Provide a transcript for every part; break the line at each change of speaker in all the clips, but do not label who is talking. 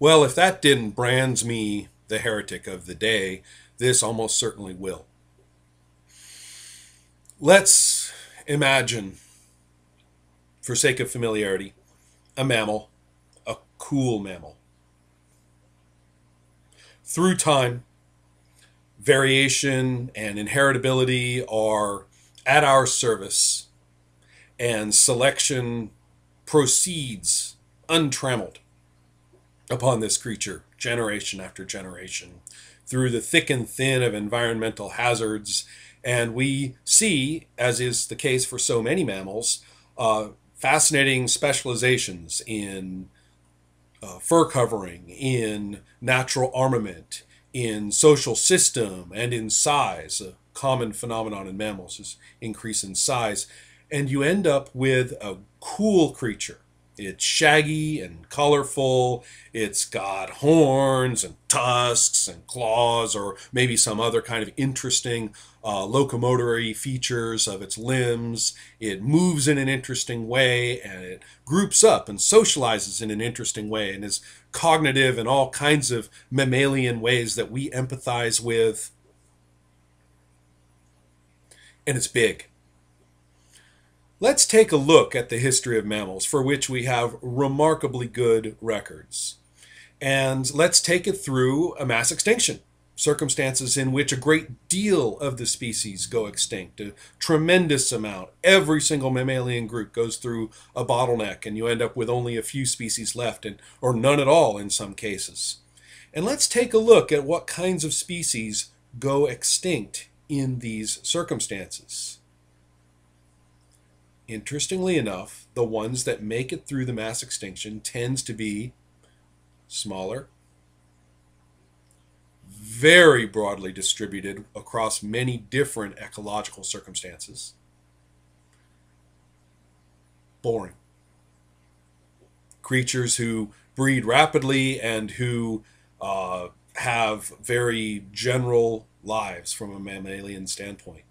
Well, if that didn't brands me the heretic of the day, this almost certainly will. Let's imagine, for sake of familiarity, a mammal, a cool mammal. Through time, variation and inheritability are at our service, and selection proceeds untrammeled upon this creature generation after generation through the thick and thin of environmental hazards. And we see, as is the case for so many mammals, uh, fascinating specializations in uh, fur covering, in natural armament, in social system, and in size. A common phenomenon in mammals is increase in size. And you end up with a cool creature it's shaggy and colorful. It's got horns and tusks and claws, or maybe some other kind of interesting uh, locomotory features of its limbs. It moves in an interesting way and it groups up and socializes in an interesting way and is cognitive in all kinds of mammalian ways that we empathize with. And it's big. Let's take a look at the history of mammals, for which we have remarkably good records. And let's take it through a mass extinction, circumstances in which a great deal of the species go extinct, a tremendous amount. Every single mammalian group goes through a bottleneck, and you end up with only a few species left, and, or none at all in some cases. And let's take a look at what kinds of species go extinct in these circumstances. Interestingly enough, the ones that make it through the mass extinction tends to be smaller, very broadly distributed across many different ecological circumstances. Boring. Creatures who breed rapidly and who uh, have very general lives from a mammalian standpoint.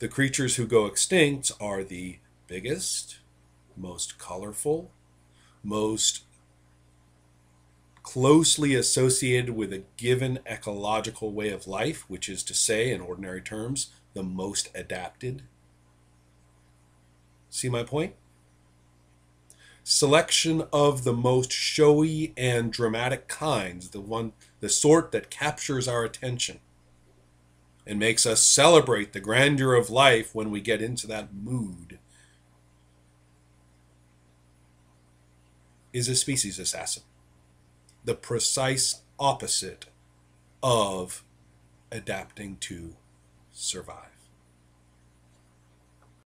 The creatures who go extinct are the biggest, most colorful, most closely associated with a given ecological way of life, which is to say, in ordinary terms, the most adapted. See my point? Selection of the most showy and dramatic kinds, the one the sort that captures our attention and makes us celebrate the grandeur of life when we get into that mood is a species assassin. The precise opposite of adapting to survive.